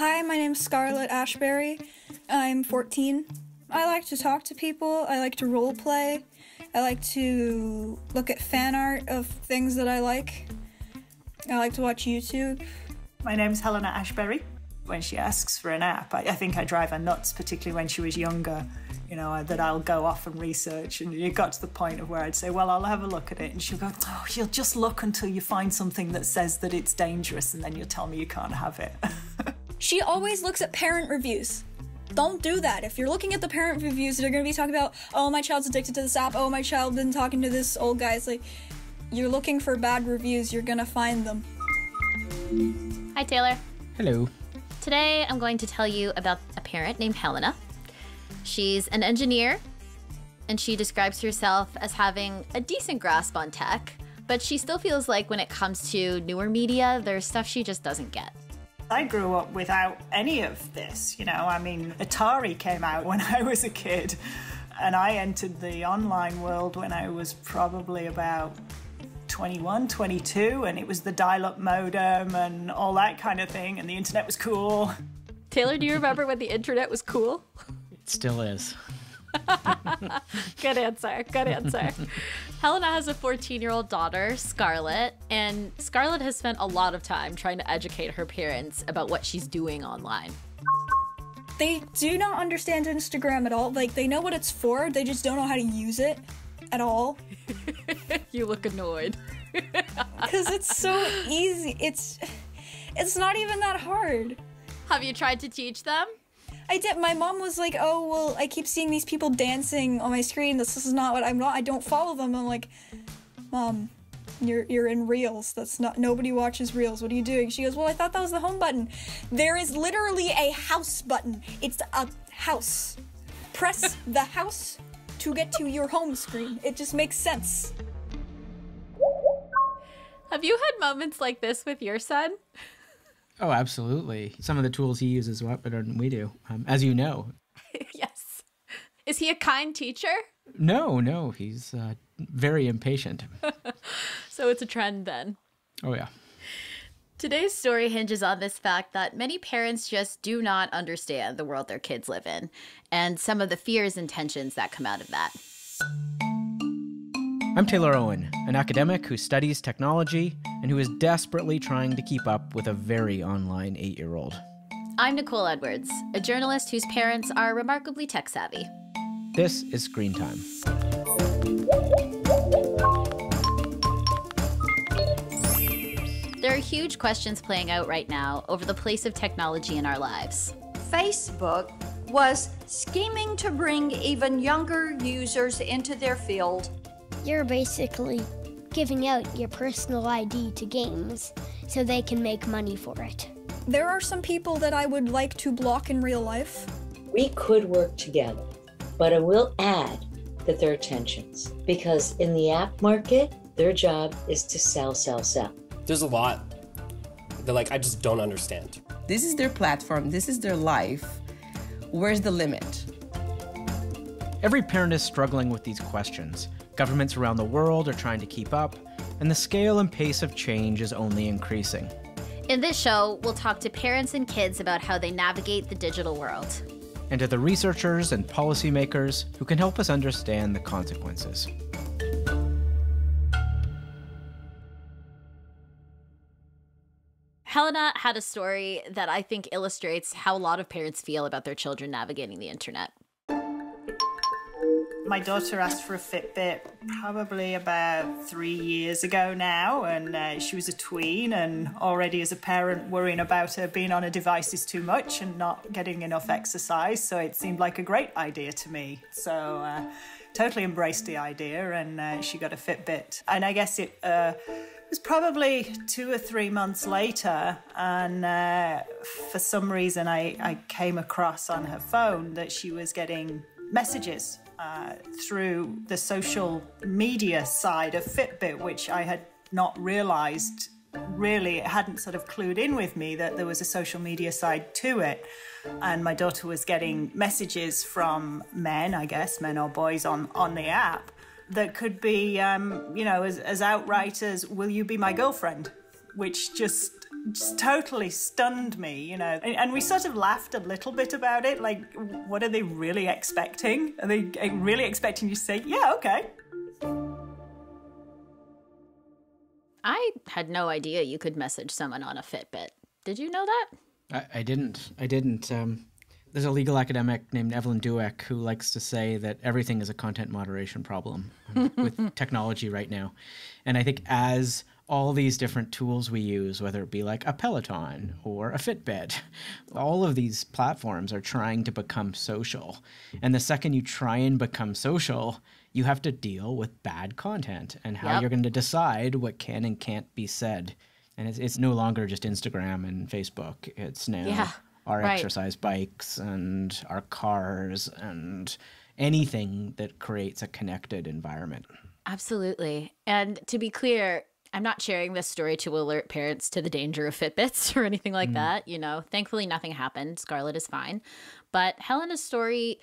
Hi, my name's Scarlett Ashbury. I'm 14. I like to talk to people. I like to role play. I like to look at fan art of things that I like. I like to watch YouTube. My name's Helena Ashbury. When she asks for an app, I, I think I drive her nuts, particularly when she was younger you know, uh, that I'll go off and research. And it got to the point of where I'd say, well, I'll have a look at it. And she'll go, oh, you'll just look until you find something that says that it's dangerous, and then you'll tell me you can't have it. she always looks at parent reviews. Don't do that. If you're looking at the parent reviews, they're going to be talking about, oh, my child's addicted to this app. Oh, my child been talking to this old guy. It's like, you're looking for bad reviews, you're going to find them. Hi, Taylor. Hello. Today, I'm going to tell you about a parent named Helena She's an engineer, and she describes herself as having a decent grasp on tech, but she still feels like when it comes to newer media, there's stuff she just doesn't get. I grew up without any of this, you know. I mean, Atari came out when I was a kid, and I entered the online world when I was probably about 21, 22, and it was the dial up modem and all that kind of thing, and the internet was cool. Taylor, do you remember when the internet was cool? It still is. Good answer. Good answer. Helena has a 14 year old daughter, Scarlett, and Scarlett has spent a lot of time trying to educate her parents about what she's doing online. They do not understand Instagram at all. Like, they know what it's for, they just don't know how to use it at all. you look annoyed. Because it's so easy. It's. It's not even that hard. Have you tried to teach them? I did. My mom was like, "Oh, well, I keep seeing these people dancing on my screen. This, this is not what I'm not. I don't follow them." I'm like, "Mom, you're you're in Reels. That's not nobody watches Reels. What are you doing?" She goes, "Well, I thought that was the home button. There is literally a house button. It's a house. Press the house to get to your home screen. It just makes sense." Have you had moments like this with your son? Oh, absolutely. Some of the tools he uses a lot better than we do, um, as you know. yes. Is he a kind teacher? No, no. He's uh, very impatient. so it's a trend then. Oh, yeah. Today's story hinges on this fact that many parents just do not understand the world their kids live in and some of the fears and tensions that come out of that. I'm Taylor Owen, an academic who studies technology and who is desperately trying to keep up with a very online eight year old. I'm Nicole Edwards, a journalist whose parents are remarkably tech savvy. This is Screen Time. There are huge questions playing out right now over the place of technology in our lives. Facebook was scheming to bring even younger users into their field you're basically giving out your personal ID to games so they can make money for it. There are some people that I would like to block in real life. We could work together, but I will add that there are tensions because in the app market, their job is to sell, sell, sell. There's a lot that like I just don't understand. This is their platform, this is their life. Where's the limit? Every parent is struggling with these questions. Governments around the world are trying to keep up, and the scale and pace of change is only increasing. In this show, we'll talk to parents and kids about how they navigate the digital world. And to the researchers and policymakers who can help us understand the consequences. Helena had a story that I think illustrates how a lot of parents feel about their children navigating the internet my daughter asked for a Fitbit probably about three years ago now, and uh, she was a tween, and already as a parent, worrying about her being on her devices too much and not getting enough exercise. So it seemed like a great idea to me. So. Uh, totally embraced the idea, and uh, she got a Fitbit. And I guess it uh, was probably two or three months later, and uh, for some reason, I, I came across on her phone that she was getting messages uh, through the social media side of Fitbit, which I had not realized really it hadn't sort of clued in with me that there was a social media side to it. And my daughter was getting messages from men i guess men or boys on on the app that could be um, you know as, as outright as will you be my girlfriend? Which just just totally stunned me, you know. And, and we sort of laughed a little bit about it. Like, what are they really expecting? Are they uh, really expecting you to say, yeah, okay? I had no idea you could message someone on a Fitbit. Did you know that? I, I didn't. I didn't. Um, there's a legal academic named Evelyn Douek who likes to say that everything is a content moderation problem with technology right now. And I think as all these different tools we use, whether it be like a Peloton or a Fitbit, all of these platforms are trying to become social. And the second you try and become social, you have to deal with bad content and how Yep. you're going to decide what can and can't be said. And it's, it's no longer just Instagram and Facebook. It's now Yeah, our right. exercise bikes and our cars and anything that creates a connected environment. Absolutely. And to be clear, I'm not sharing this story to alert parents to the danger of Fitbits or anything like mm. that. You know, thankfully, nothing happened. Scarlett is fine. But Helena's story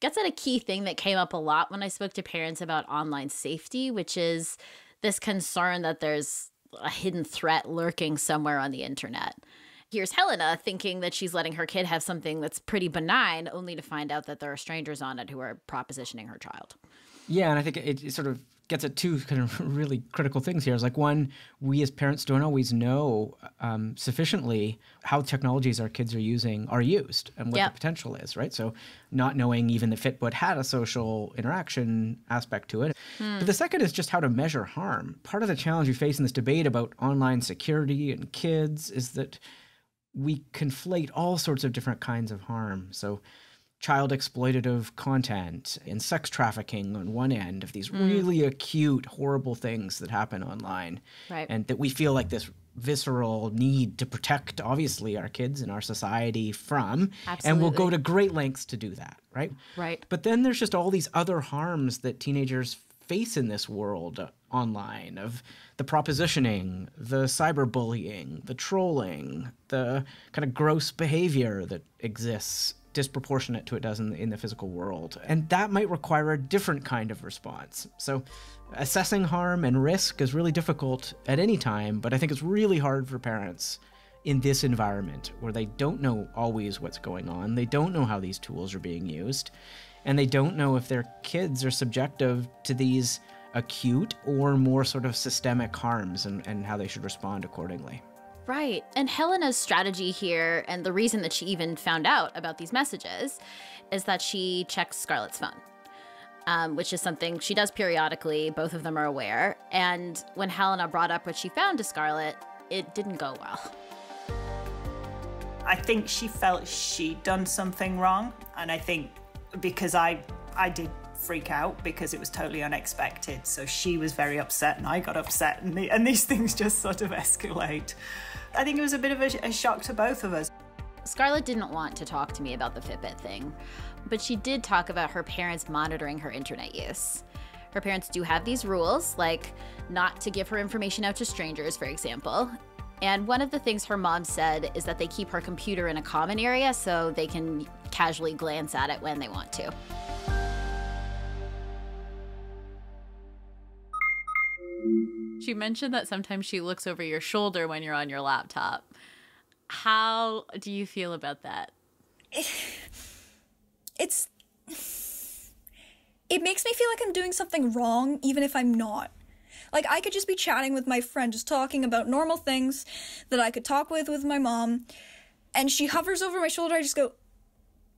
gets at a key thing that came up a lot when I spoke to parents about online safety, which is this concern that there's a hidden threat lurking somewhere on the internet. Here's Helena thinking that she's letting her kid have something that's pretty benign, only to find out that there are strangers on it who are propositioning her child. Yeah, and I think it, it sort of gets at two kind of really critical things here. Is like one, we as parents don't always know um, sufficiently how technologies our kids are using are used and what Yep. the potential is, right? So, not knowing even that Fitbit had a social interaction aspect to it. But the second is just how to measure harm. Part of the challenge we face in this debate about online security and kids is that we conflate all sorts of different kinds of harm. So, child exploitative content and sex trafficking on one end of these mm. really acute, horrible things that happen online. Right. And that we feel like this visceral need to protect, obviously, our kids and our society from. And we'll go to great lengths to do that, right? Right. But then there's just all these other harms that teenagers face in this world online of the propositioning, the cyberbullying, the trolling, the kind of gross behavior that exists disproportionate to it does in the, in the physical world. And that might require a different kind of response. So assessing harm and risk is really difficult at any time, but I think it's really hard for parents in this environment where they don't know always what's going on. They don't know how these tools are being used. And they don't know if their kids are subjective to these acute or more sort of systemic harms and, and how they should respond accordingly. Right. And Helena's strategy here, and the reason that she even found out about these messages, is that she checks Scarlett's phone, um, which is something she does periodically. Both of them are aware. And when Helena brought up what she found to Scarlett, it didn't go well. I think she felt she'd done something wrong, and I think because I I did freak out because it was totally unexpected. So she was very upset, and I got upset, and, the, and these things just sort of escalate. I think it was a bit of a, a shock to both of us. Scarlett didn't want to talk to me about the Fitbit thing, but she did talk about her parents monitoring her internet use. Her parents do have these rules, like not to give her information out to strangers, for example. And one of the things her mom said is that they keep her computer in a common area so they can casually glance at it when they want to. She mentioned that sometimes she looks over your shoulder when you're on your laptop. How do you feel about that? It's. It makes me feel like I'm doing something wrong, even if I'm not. Like, I could just be chatting with my friend, just talking about normal things that I could talk with with my mom, and she hovers over my shoulder. I just go,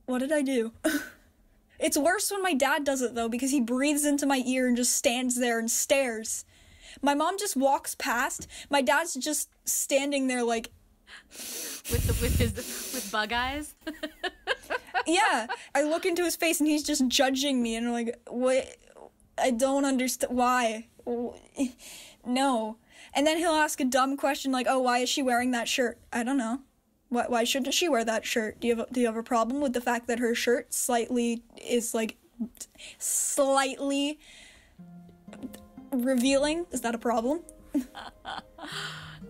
What did I do? it's worse when my dad does it, though, because he breathes into my ear and just stands there and stares. My mom just walks past. My dad's just standing there, like, With the, with his with bug eyes? yeah. I look into his face and he's just judging me and I'm like what? I don't understand why? No. And then he'll ask a dumb question like oh why is she wearing that shirt? I don't know. Why, why shouldn't she wear that shirt? Do you have a, do you have a problem with the fact that her shirt slightly is like slightly revealing? Is that a problem?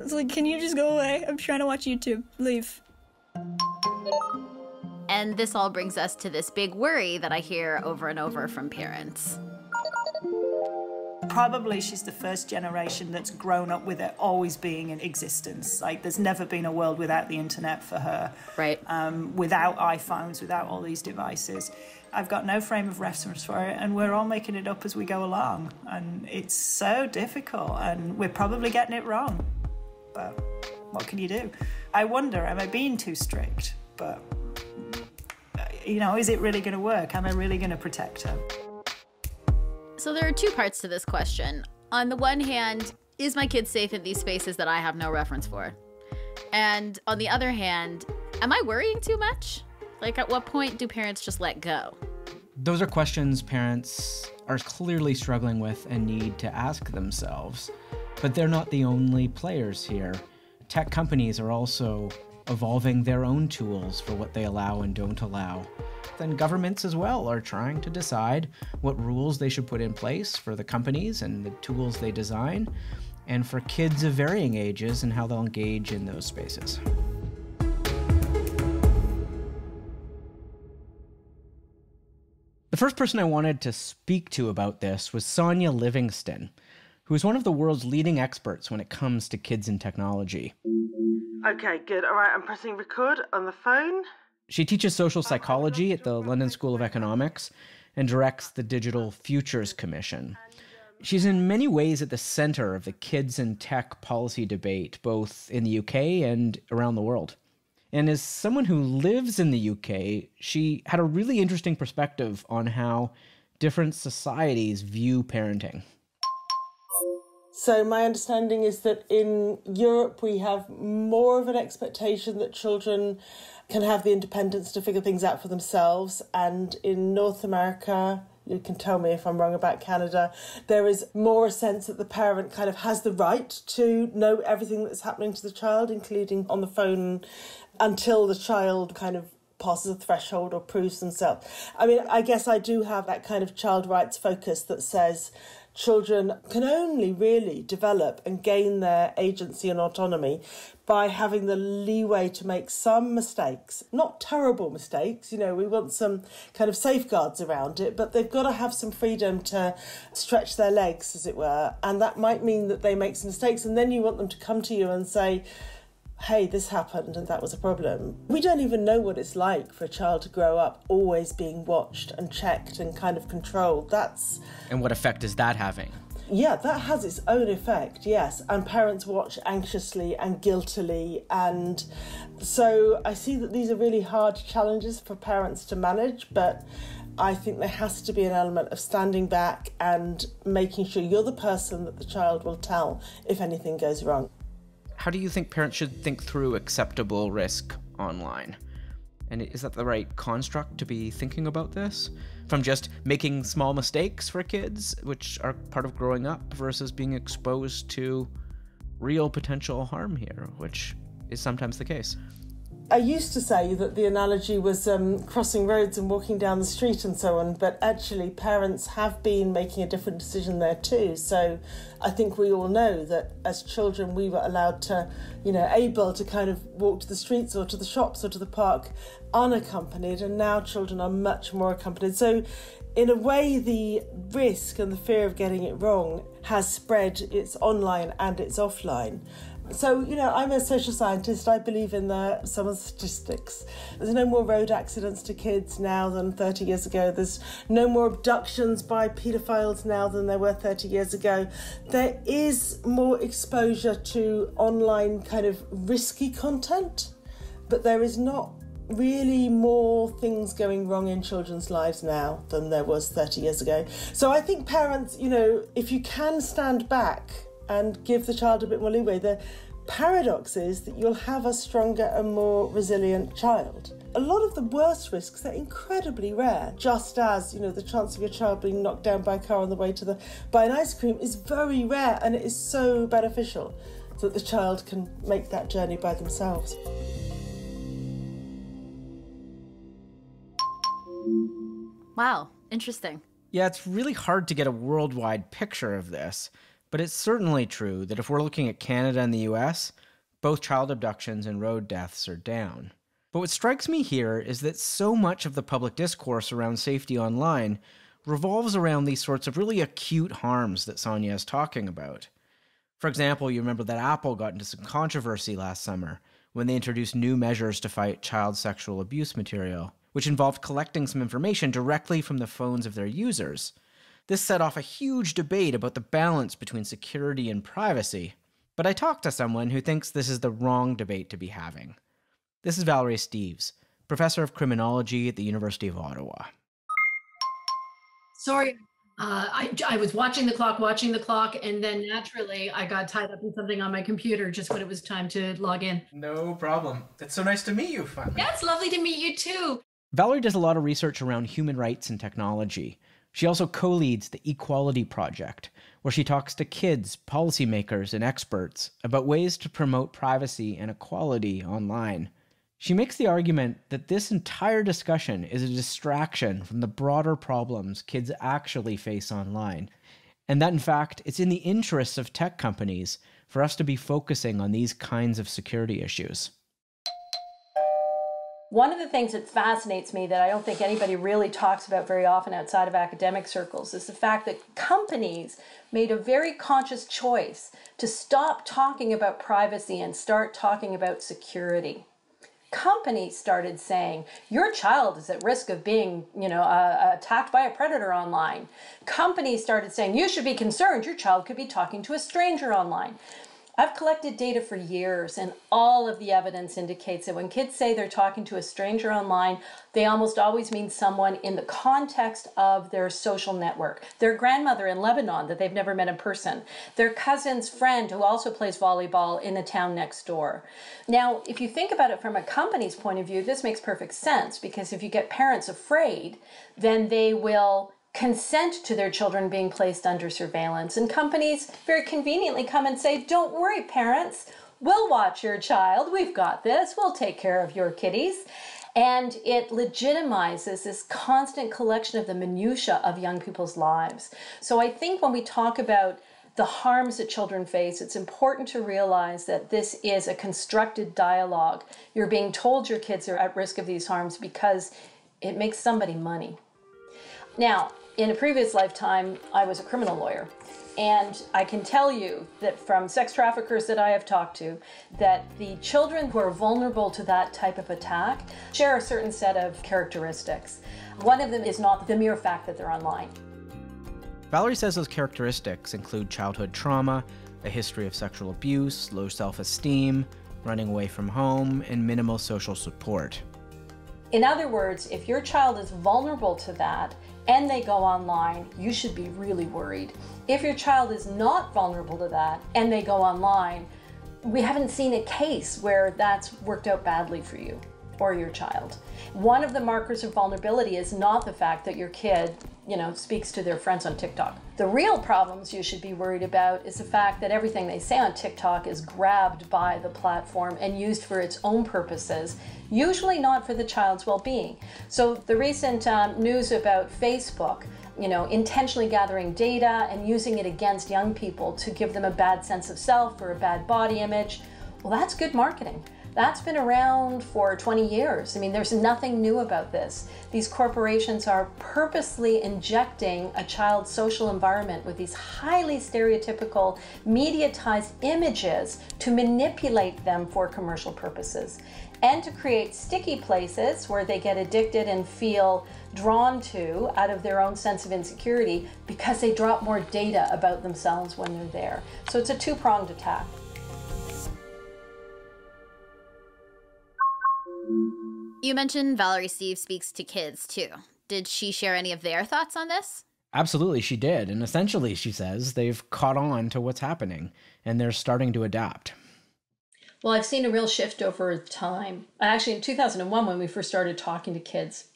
It's like can you just go away? I'm trying to watch youtube. Leave. And this all brings us to this big worry that I hear over and over from parents. Probably she's the first generation that's grown up with it always being in existence. Like there's never been a world without the internet for her. Right. Um, without iPhones, without all these devices. I've got no frame of reference for it, and we're all making it up as we go along. And it's so difficult, and we're probably getting it wrong. But what can you do? I wonder, am I being too strict? But, you know, is it really going to work? Am I really going to protect her? So there are two parts to this question. On the one hand, is my kid safe in these spaces that I have no reference for? And on the other hand, am I worrying too much? Like, at what point do parents just let go? Those are questions parents are clearly struggling with and need to ask themselves. But they're not the only players here. Tech companies are also evolving their own tools for what they allow and don't allow. Then governments as well are trying to decide what rules they should put in place for the companies and the tools they design, and for kids of varying ages and how they'll engage in those spaces. The first person I wanted to speak to about this was Sonia Livingstone, who is one of the world's leading experts when it comes to kids and technology. Okay, good. All right, I'm pressing record on the phone. She teaches social psychology at the London School of Economics and directs the Digital Futures Commission. She's in many ways at the center of the kids and tech policy debate, both in the UK and around the world. And as someone who lives in the UK, she had a really interesting perspective on how different societies view parenting. So, my understanding is that in Europe, we have more of an expectation that children can have the independence to figure things out for themselves. And in North America, you can tell me if I'm wrong about Canada, there is more a sense that the parent kind of has the right to know everything that's happening to the child, including on the phone, until the child kind of passes a threshold or proves themselves. I mean, I guess I do have that kind of child rights focus that says, children can only really develop and gain their agency and autonomy by having the leeway to make some mistakes. Not terrible mistakes, you know, we want some kind of safeguards around it, but they've got to have some freedom to stretch their legs, as it were. And that might mean that they make some mistakes, and then you want them to come to you and say, hey, this happened and that was a problem. We don't even know what it's like for a child to grow up always being watched and checked and kind of controlled. That's. And what effect is that having? Yeah, that has its own effect, yes. And parents watch anxiously and guiltily. And so I see that these are really hard challenges for parents to manage, but I think there has to be an element of standing back and making sure you're the person that the child will tell if anything goes wrong how do you think parents should think through acceptable risk online? And is that the right construct to be thinking about this? From just making small mistakes for kids, which are part of growing up, versus being exposed to real potential harm here, which is sometimes the case. I used to say that the analogy was um, crossing roads and walking down the street and so on, but actually, parents have been making a different decision there too. So I think we all know that as children, we were allowed to, you know, able to kind of walk to the streets or to the shops or to the park unaccompanied, and now children are much more accompanied. So in a way, the risk and the fear of getting it wrong has spread. It's online and it's offline. So, you know, I'm a social scientist. I believe in the, some of the statistics. There's no more road accidents to kids now than 30 years ago. There's no more abductions by paedophiles now than there were 30 years ago. There is more exposure to online kind of risky content, but there is not really more things going wrong in children's lives now than there was 30 years ago. So I think parents, you know, if you can stand back and give the child a bit more leeway. The paradox is that you'll have a stronger and more resilient child. A lot of the worst risks they're incredibly rare, just as you know the chance of your child being knocked down by a car on the way to the buy an ice cream is very rare, and it is so beneficial that the child can make that journey by themselves. Wow, interesting. Yeah, it's really hard to get a worldwide picture of this. But it's certainly true that if we're looking at Canada and the US, both child abductions and road deaths are down. But what strikes me here is that so much of the public discourse around safety online revolves around these sorts of really acute harms that Sonia is talking about. For example, you remember that Apple got into some controversy last summer when they introduced new measures to fight child sexual abuse material, which involved collecting some information directly from the phones of their users. This set off a huge debate about the balance between security and privacy. But I talked to someone who thinks this is the wrong debate to be having. This is Valerie Steeves, professor of criminology at the University of Ottawa. Sorry, uh, I, I was watching the clock, watching the clock, and then naturally I got tied up in something on my computer just when it was time to log in. No problem. It's so nice to meet you finally. Yeah, it's lovely to meet you too. Valerie does a lot of research around human rights and technology. She also co leads the Equality Project, where she talks to kids, policymakers, and experts about ways to promote privacy and equality online. She makes the argument that this entire discussion is a distraction from the broader problems kids actually face online, and that in fact it's in the interests of tech companies for us to be focusing on these kinds of security issues. One of the things that fascinates me that I don't think anybody really talks about very often outside of academic circles is the fact that companies made a very conscious choice to stop talking about privacy and start talking about security. Companies started saying your child is at risk of being you know uh, attacked by a predator online. Companies started saying you should be concerned. Your child could be talking to a stranger online I've collected data for years, and all of the evidence indicates that when kids say they're talking to a stranger online, they almost always mean someone in the context of their social network. Their grandmother in Lebanon that they've never met in person, their cousin's friend who also plays volleyball in the town next door. Now, if you think about it from a company's point of view, this makes perfect sense because if you get parents afraid, then they will consent to their children being placed under surveillance. And companies very conveniently come and say, Don't worry, parents, we'll watch your child. We've got this. We'll take care of your kitties. And it legitimizes this constant collection of the minutiae of young people's lives. So I think when we talk about the harms that children face, it's important to realize that this is a constructed dialogue. You're being told your kids are at risk of these harms because it makes somebody money. Now, in a previous lifetime, I was a criminal lawyer. And I can tell you that from sex traffickers that I have talked to, that the children who are vulnerable to that type of attack share a certain set of characteristics. One of them is not the mere fact that they're online. Valerie says those characteristics include childhood trauma, a history of sexual abuse, low self esteem, running away from home, and minimal social support. In other words, if your child is vulnerable to that, and they go online, you should be really worried. If your child is not vulnerable to that and they go online, we haven't seen a case where that's worked out badly for you or your child. One of the markers of vulnerability is not the fact that your kid, you know, speaks to their friends on TikTok. The real problems you should be worried about is the fact that everything they say on TikTok is grabbed by the platform and used for its own purposes usually not for the child's well being. So, the recent um, news about Facebook, you know, intentionally gathering data and using it against young people to give them a bad sense of self or a bad body image, well, that's good marketing. That's been around for 20 years. I mean, there's nothing new about this. These corporations are purposely injecting a child's social environment with these highly stereotypical, mediatized images to manipulate them for commercial purposes and to create sticky places where they get addicted and feel drawn to out of their own sense of insecurity because they drop more data about themselves when they're there. So it's a two pronged attack. You mentioned Valerie Steeves speaks to kids too. Did she share any of their thoughts on this? Absolutely, she did. And essentially, she says they've caught on to what's happening and they're starting to adapt. Well, I've seen a real shift over time. Actually, in 2001, when we first started talking to kids,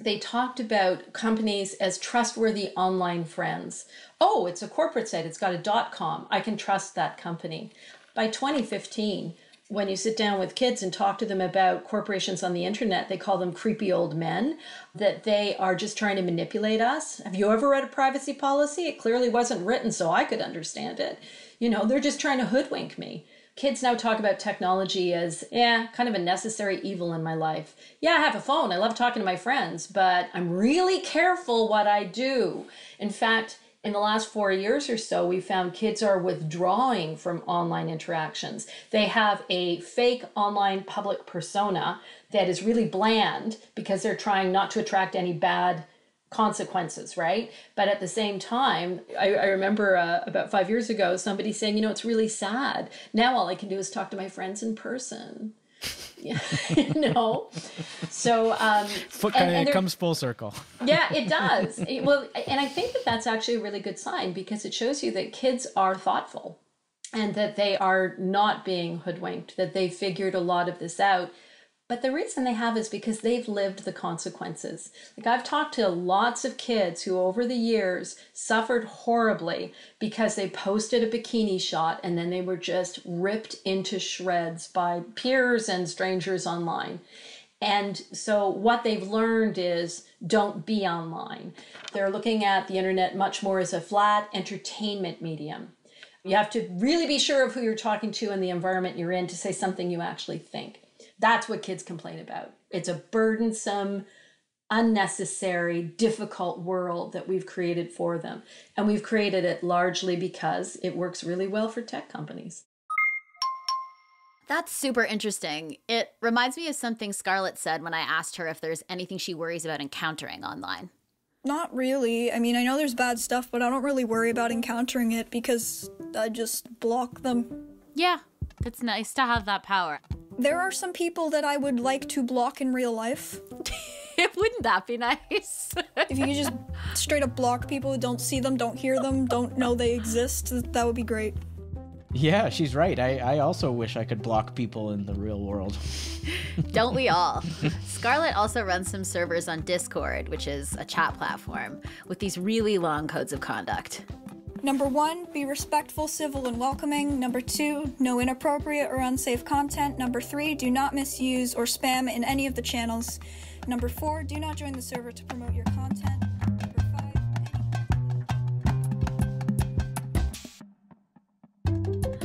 they talked about companies as trustworthy online friends. Oh, it's a corporate site, it's got a dot com. I can trust that company. By 2015, when you sit down with kids and talk to them about corporations on the internet, they call them creepy old men, that they are just trying to manipulate us. Have you ever read a privacy policy? It clearly wasn't written so I could understand it. You know, they're just trying to hoodwink me. Kids now talk about technology as, yeah, kind of a necessary evil in my life. Yeah, I have a phone. I love talking to my friends, but I'm really careful what I do. In fact, in the last four years or so, we found kids are withdrawing from online interactions. They have a fake online public persona that is really bland because they're trying not to attract any bad consequences, right? But at the same time, I, I remember uh, about five years ago somebody saying, you know, it's really sad. Now all I can do is talk to my friends in person. Know. So, um, Foot kind of comes full circle. yeah, it does. It- well, and I think that that's actually a really good sign because it shows you that kids are thoughtful and that they are not being hoodwinked, that they figured a lot of this out. But the reason they have is because they've lived the consequences. Like I've talked to lots of kids who over the years suffered horribly because they posted a bikini shot and then they were just ripped into shreds by peers and strangers online. And so what they've learned is don't be online. They're looking at the internet much more as a flat entertainment medium. You have to really be sure of who you're talking to and the environment you're in to say something you actually think. That's what kids complain about. It's a burdensome, unnecessary, difficult world that we've created for them. And we've created it largely because it works really well for tech companies. That's super interesting. It reminds me of something Scarlett said when I asked her if there's anything she worries about encountering online. Not really. I mean, I know there's bad stuff, but I don't really worry about encountering it because I just block them. Yeah, it's nice to have that power. There are some people that I would like to block in real life. Wouldn't that be nice? if you could just straight up block people, don't see them, don't hear them, don't know they exist, that would be great. Yeah, she's right. I, I also wish I could block people in the real world. Don't we all? Scarlett also runs some servers on Discord, which is a chat platform, with these really long codes of conduct. Number one, be respectful, civil, and welcoming. Number two, no inappropriate or unsafe content. Number three, do not misuse or spam in any of the channels. Number four, do not join the server to promote your content.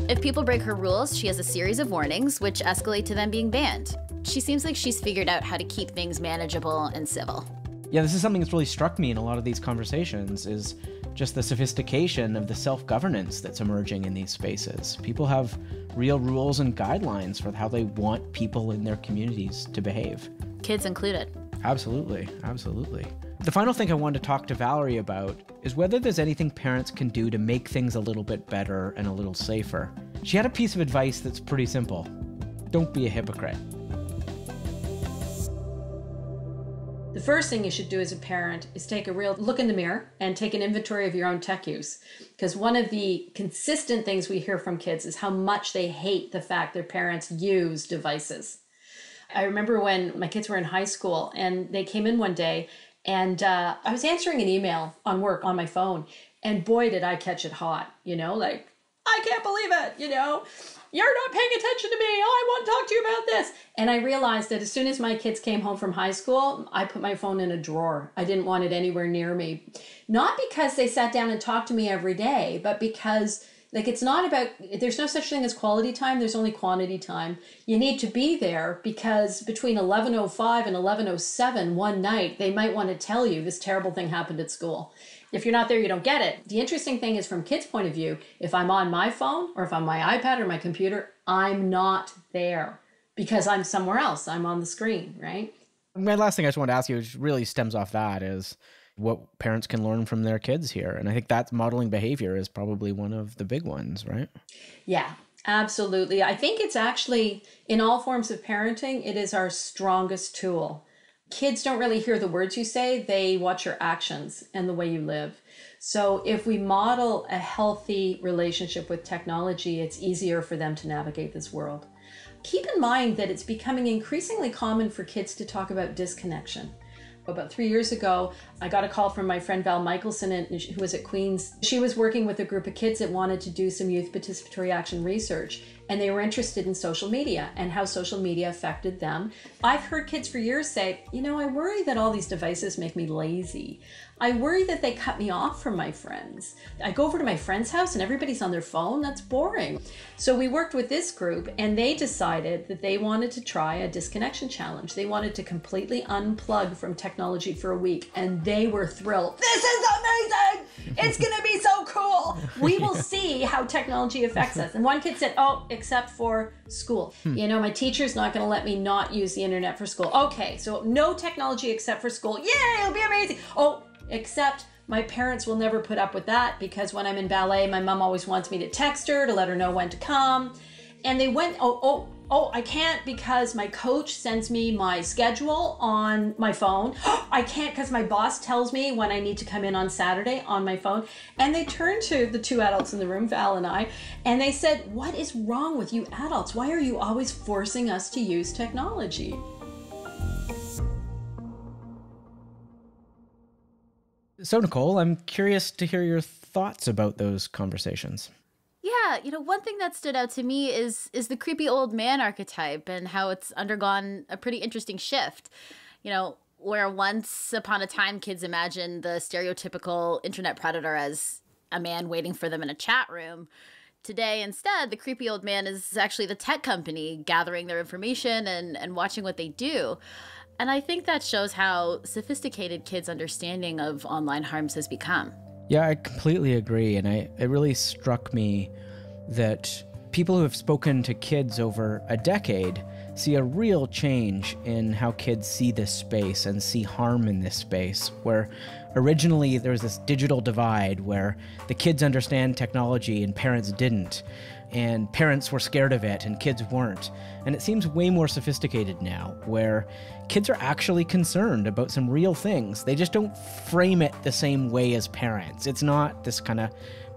If people break her rules, she has a series of warnings, which escalate to them being banned. She seems like she's figured out how to keep things manageable and civil. Yeah, this is something that's really struck me in a lot of these conversations is just the sophistication of the self-governance that's emerging in these spaces. People have real rules and guidelines for how they want people in their communities to behave. Kids included. Absolutely, absolutely. The final thing I wanted to talk to Valerie about is whether there's anything parents can do to make things a little bit better and a little safer. She had a piece of advice that's pretty simple. Don't be a hypocrite. First thing you should do as a parent is take a real look in the mirror and take an inventory of your own tech use. Because one of the consistent things we hear from kids is how much they hate the fact their parents use devices. I remember when my kids were in high school and they came in one day and uh, I was answering an email on work on my phone. And boy, did I catch it hot, you know, like, I can't believe it, you know, you're not paying attention to me. Oh, I want to talk to you about this. And I realized that as soon as my kids came home from high school, I put my phone in a drawer. I didn't want it anywhere near me. Not because they sat down and talked to me every day, but because like it's not about there's no such thing as quality time, there's only quantity time. You need to be there because between 11:05 and 11:07 one night, they might want to tell you this terrible thing happened at school. If you're not there, you don't get it. The interesting thing is, from kids' point of view, if I'm on my phone or if I'm my iPad or my computer, I'm not there because I'm somewhere else. I'm on the screen, right? My last thing I just want to ask you, which really stems off that, is what parents can learn from their kids here. And I think that modeling behavior is probably one of the big ones, right? Yeah, absolutely. I think it's actually, in all forms of parenting, it is our strongest tool kids don't really hear the words you say, they watch your actions and the way you live. So, if we model a healthy relationship with technology, it's easier for them to navigate this world. Keep in mind that it's becoming increasingly common for kids to talk about disconnection. About three years ago, I got a call from my friend Val Michaelson, who was at Queen's. She was working with a group of kids that wanted to do some youth participatory action research. And they were interested in social media and how social media affected them. I've heard kids for years say, you know, I worry that all these devices make me lazy. I worry that they cut me off from my friends. I go over to my friend's house and everybody's on their phone. That's boring. So we worked with this group and they decided that they wanted to try a disconnection challenge. They wanted to completely unplug from technology for a week and they were thrilled. This is amazing! It's gonna be so cool. We will see how technology affects us. And one kid said, Oh, except for school. Hmm. You know, my teacher's not gonna let me not use the internet for school. Okay, so no technology except for school. Yay, it'll be amazing. Oh, except my parents will never put up with that because when I'm in ballet, my mom always wants me to text her to let her know when to come. And they went, oh, oh, oh, I can't because my coach sends me my schedule on my phone. I can't because my boss tells me when I need to come in on Saturday on my phone. And they turned to the two adults in the room, Val and I, and they said, What is wrong with you adults? Why are you always forcing us to use technology? So, Nicole, I'm curious to hear your thoughts about those conversations. Yeah, you know, one thing that stood out to me is is the creepy old man archetype and how it's undergone a pretty interesting shift. You know, where once upon a time kids imagined the stereotypical internet predator as a man waiting for them in a chat room. Today, instead, the creepy old man is actually the tech company gathering their information and, and watching what they do. And I think that shows how sophisticated kids' understanding of online harms has become. Yeah, I completely agree. And I, it really struck me that people who have spoken to kids over a decade see a real change in how kids see this space and see harm in this space. Where originally there was this digital divide where the kids understand technology and parents didn't. And parents were scared of it and kids weren't. And it seems way more sophisticated now, where kids are actually concerned about some real things. They just don't frame it the same way as parents. It's not this kind of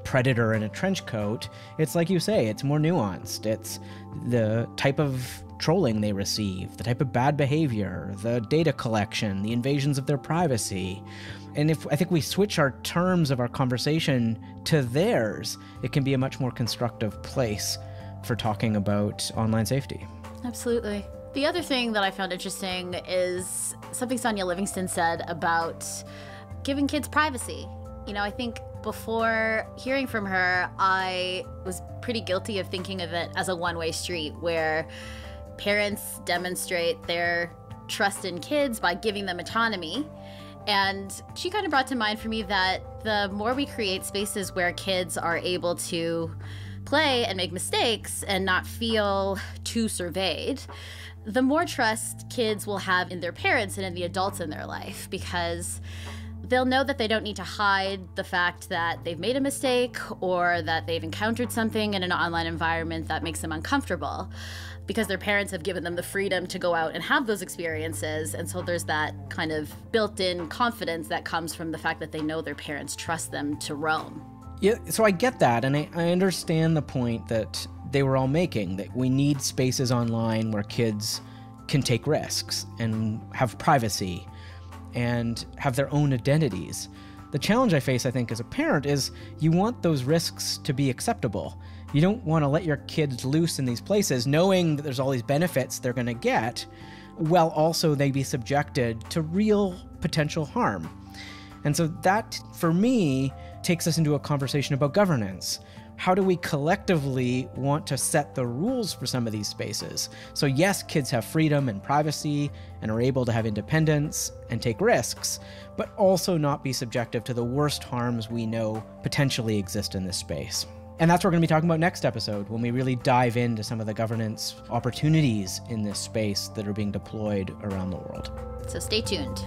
predator in a trench coat. It's like you say, it's more nuanced. It's the type of trolling they receive, the type of bad behavior, the data collection, the invasions of their privacy. And if I think we switch our terms of our conversation to theirs, it can be a much more constructive place for talking about online safety. Absolutely. The other thing that I found interesting is something Sonia Livingstone said about giving kids privacy. You know, I think before hearing from her, I was pretty guilty of thinking of it as a one way street where parents demonstrate their trust in kids by giving them autonomy. And she kind of brought to mind for me that the more we create spaces where kids are able to play and make mistakes and not feel too surveyed, the more trust kids will have in their parents and in the adults in their life because they'll know that they don't need to hide the fact that they've made a mistake or that they've encountered something in an online environment that makes them uncomfortable because their parents have given them the freedom to go out and have those experiences. And so there's that kind of built in confidence that comes from the fact that they know their parents trust them to roam. Yeah, so I get that, and I, I understand the point that they were all making that we need spaces online where kids can take risks and have privacy and have their own identities. The challenge I face, I think, as a parent is you want those risks to be acceptable. You don't want to let your kids loose in these places knowing that there's all these benefits they're going to get, while also they be subjected to real potential harm. And so that, for me, takes us into a conversation about governance. How do we collectively want to set the rules for some of these spaces? So, yes, kids have freedom and privacy and are able to have independence and take risks, but also not be subjective to the worst harms we know potentially exist in this space. And that's what we're going to be talking about next episode when we really dive into some of the governance opportunities in this space that are being deployed around the world. So, stay tuned.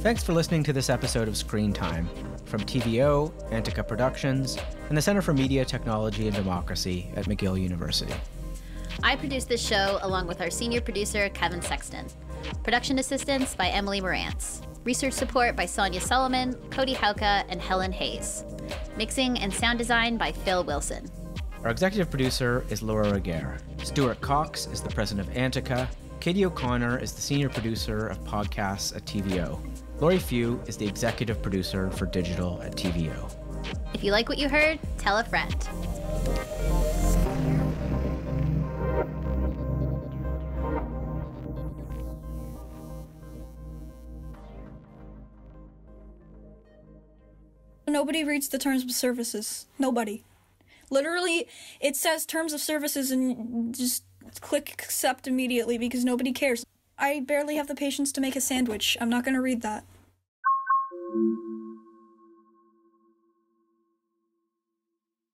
Thanks for listening to this episode of Screen Time from TVO, Antica Productions, and the Center for Media Technology and Democracy at McGill University. I produce this show along with our senior producer, Kevin Sexton. Production assistance by Emily Morantz. Research support by Sonia Solomon, Cody Hauka, and Helen Hayes. Mixing and sound design by Phil Wilson. Our executive producer is Laura Regehr. Stuart Coxe is the president of Antica, Katie O'Connor is the senior producer of podcasts at TVO. Lori Few is the executive producer for digital at TVO. If you like what you heard, tell a friend. Nobody reads the terms of services. Nobody. Literally, it says terms of services and just click accept immediately because nobody cares. I barely have the patience to make a sandwich. I'm not to read that.